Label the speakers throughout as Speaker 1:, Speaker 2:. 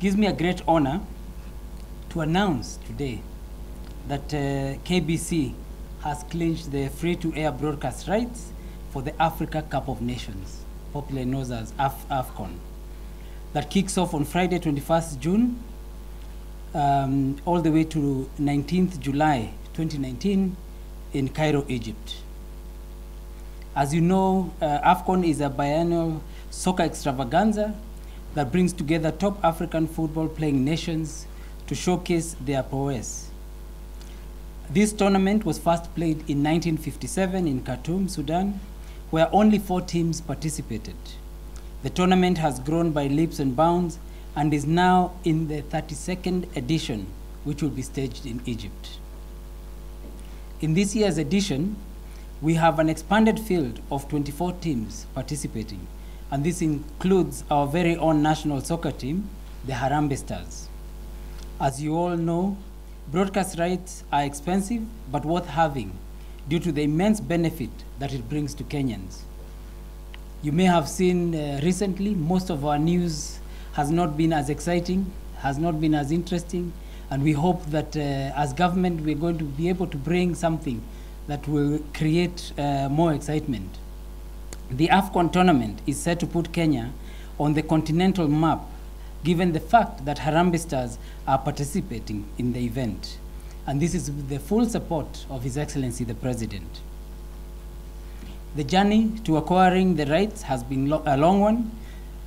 Speaker 1: gives me a great honor to announce today that uh, KBC has clinched the free-to-air broadcast rights for the Africa Cup of Nations, popularly known as Af AFCON. That kicks off on Friday, 21st June, um, all the way to 19th July 2019 in Cairo, Egypt. As you know, uh, AFCON is a biennial soccer extravaganza that brings together top African football playing nations to showcase their prowess. This tournament was first played in 1957 in Khartoum, Sudan, where only four teams participated. The tournament has grown by leaps and bounds and is now in the 32nd edition, which will be staged in Egypt. In this year's edition, we have an expanded field of 24 teams participating, and this includes our very own national soccer team, the Harambee Stars. As you all know, broadcast rights are expensive but worth having due to the immense benefit that it brings to Kenyans. You may have seen uh, recently, most of our news has not been as exciting, has not been as interesting, and we hope that uh, as government we're going to be able to bring something that will create uh, more excitement. The AFCON tournament is set to put Kenya on the continental map given the fact that Harambee Stars are participating in the event. And this is with the full support of His Excellency the President. The journey to acquiring the rights has been lo a long one,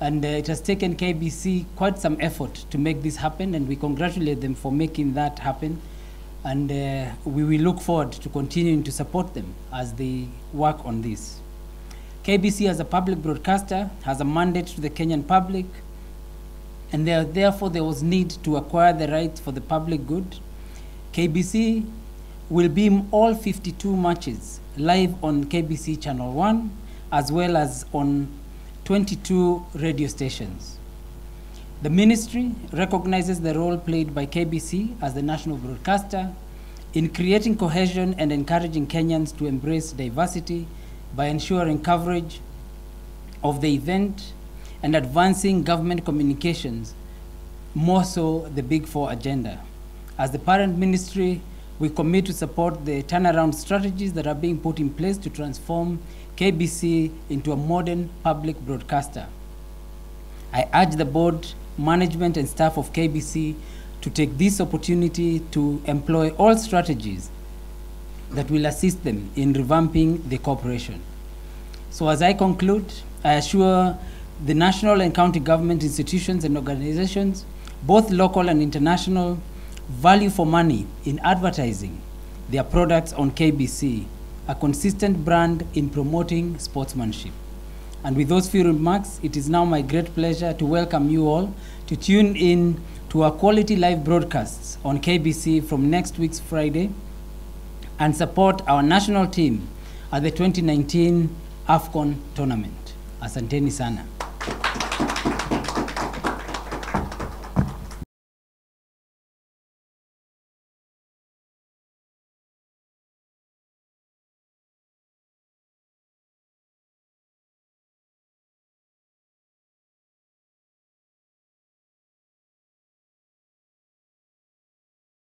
Speaker 1: and uh, it has taken KBC quite some effort to make this happen, and we congratulate them for making that happen. And uh, we will look forward to continuing to support them as they work on this. KBC, as a public broadcaster, has a mandate to the Kenyan public, and there, therefore there was need to acquire the rights for the public good. KBC will beam all 52 matches live on KBC Channel 1, as well as on 22 radio stations. The ministry recognizes the role played by KBC as the national broadcaster in creating cohesion and encouraging Kenyans to embrace diversity by ensuring coverage of the event and advancing government communications, more so the Big Four agenda. As the parent ministry, we commit to support the turnaround strategies that are being put in place to transform KBC into a modern public broadcaster. I urge the board, management, and staff of KBC to take this opportunity to employ all strategies that will assist them in revamping the corporation. So as I conclude, I assure the national and county government institutions and organizations, both local and international, value for money in advertising their products on KBC, a consistent brand in promoting sportsmanship. And with those few remarks, it is now my great pleasure to welcome you all to tune in to our quality live broadcasts on KBC from next week's Friday and support our national team at the 2019 AFCON tournament. Asanteni sana.